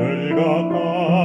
내가 가.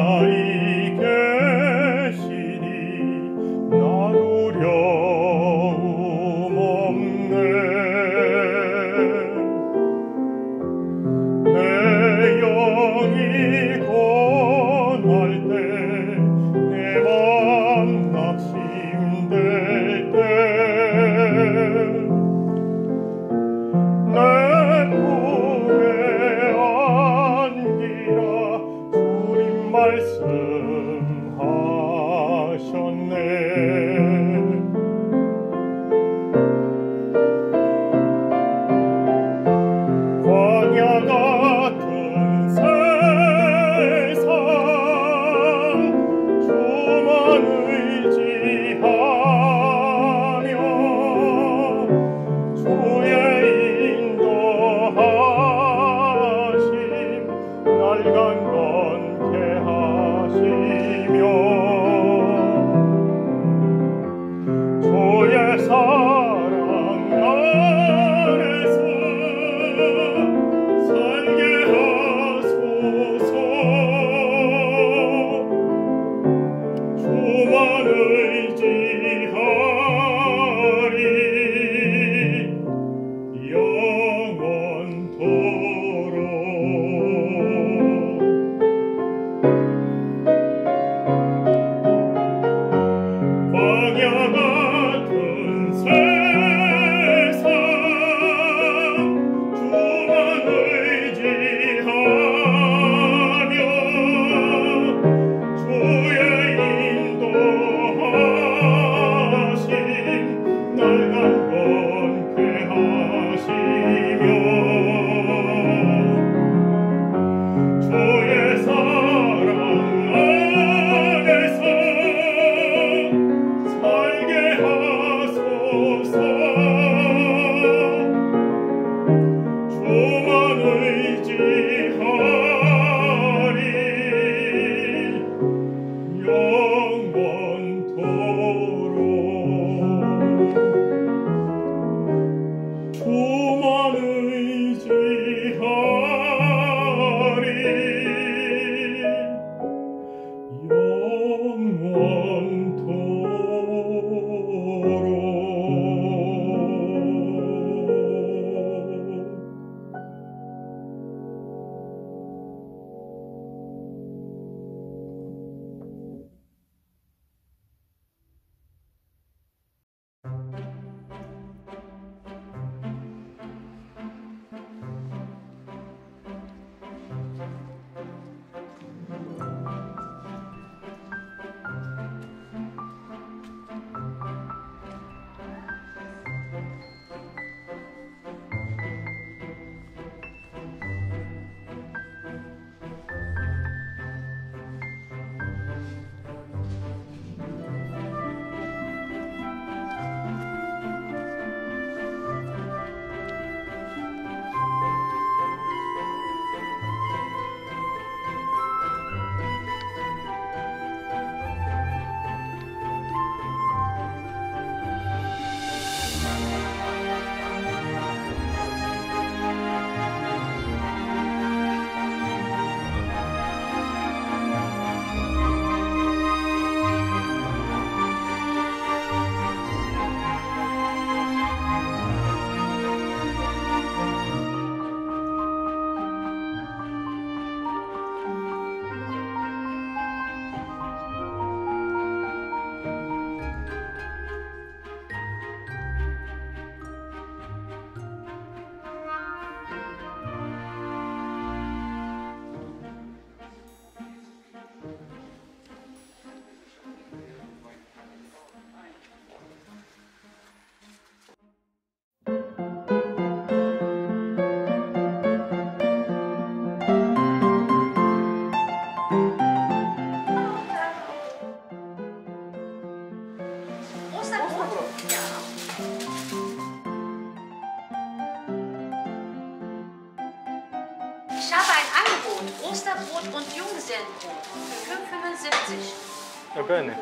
können.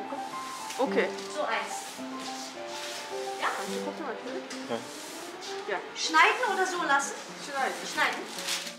Okay. So eins. Ja, also kannst du gucken, natürlich. Ja. Schneiden oder so lassen? Schneiden. Schneiden.